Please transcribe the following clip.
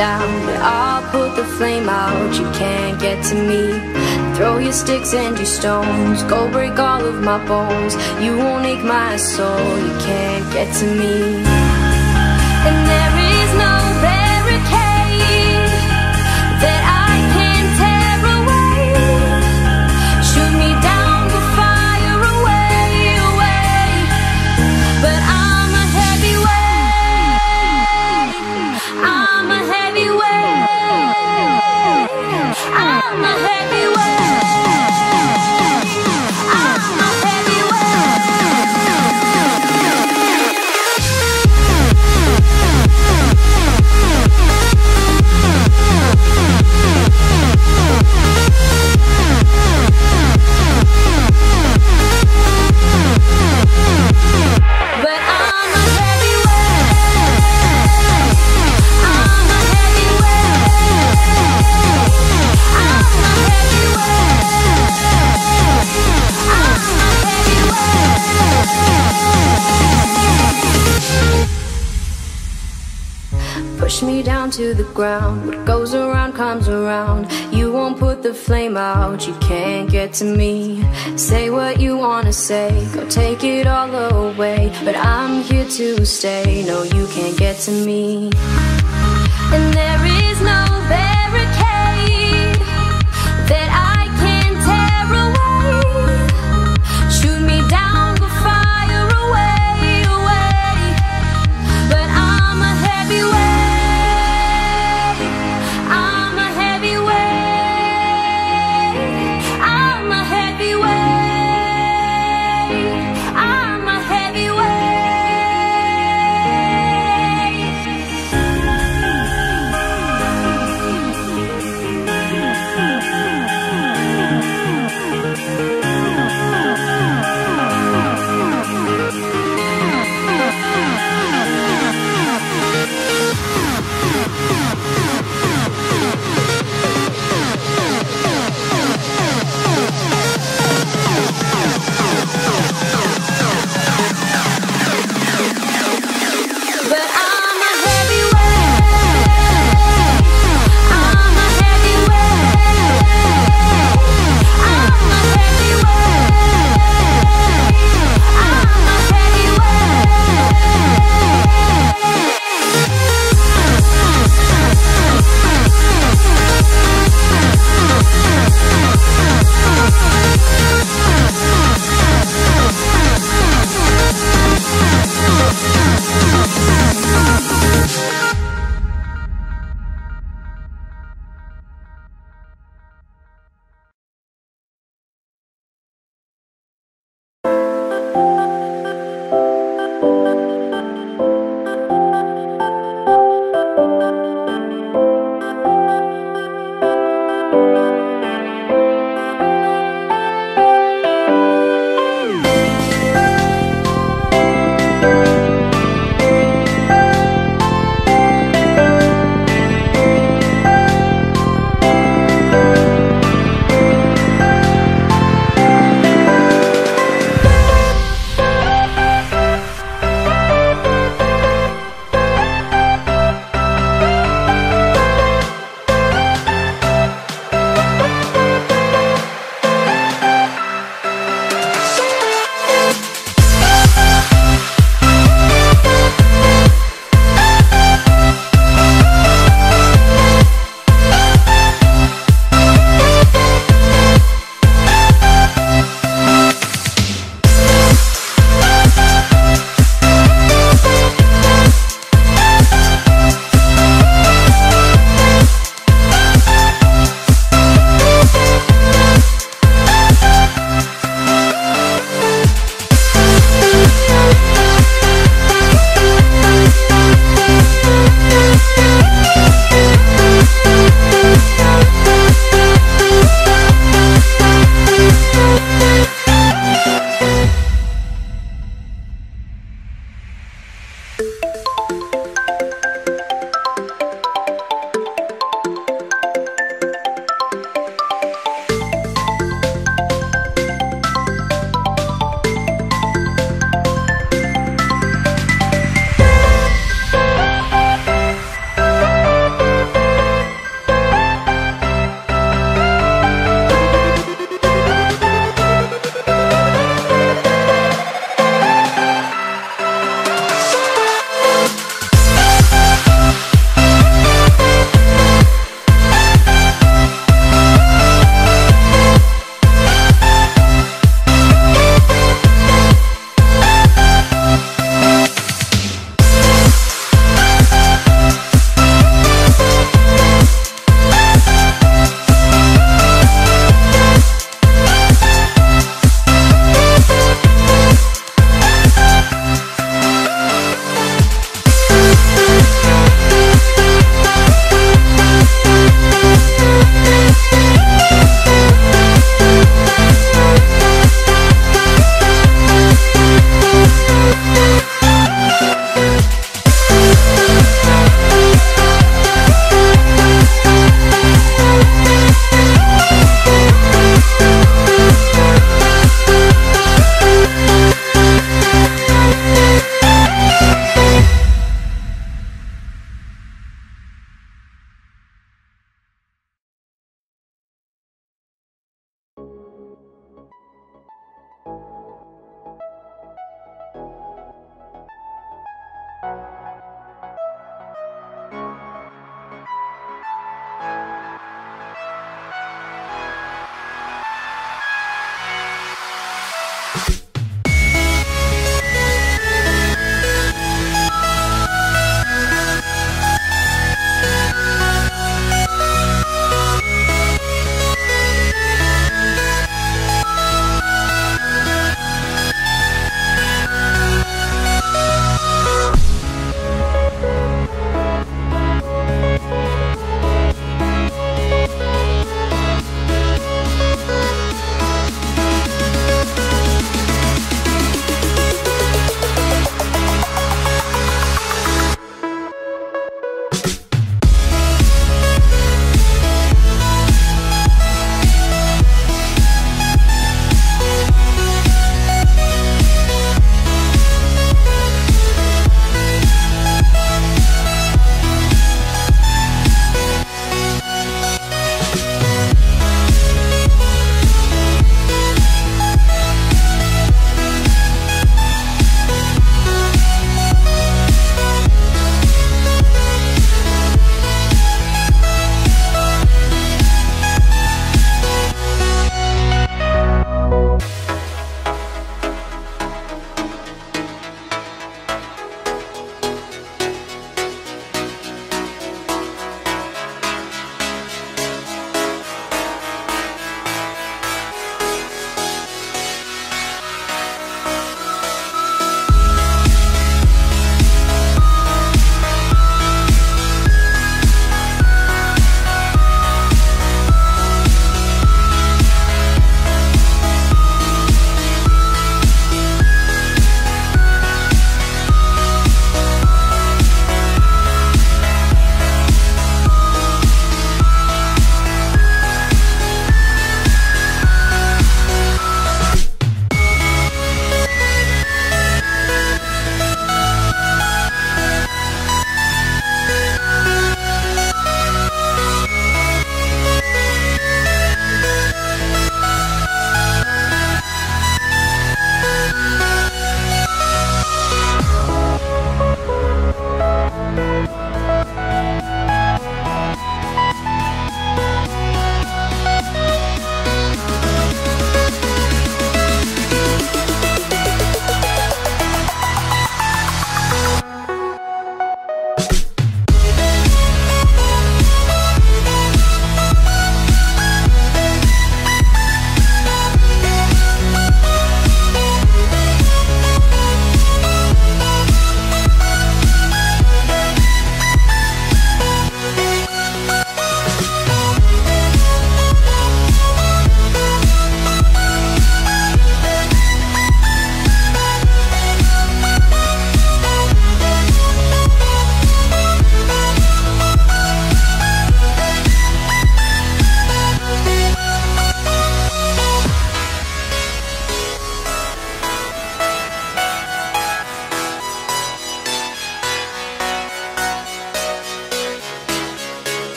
down. But I'll put the flame out, you can't get to me. Throw your sticks and your stones, go break all of my bones. You won't ache my soul, you can't get to me. And there ground. What goes around comes around. You won't put the flame out. You can't get to me. Say what you wanna say. Go take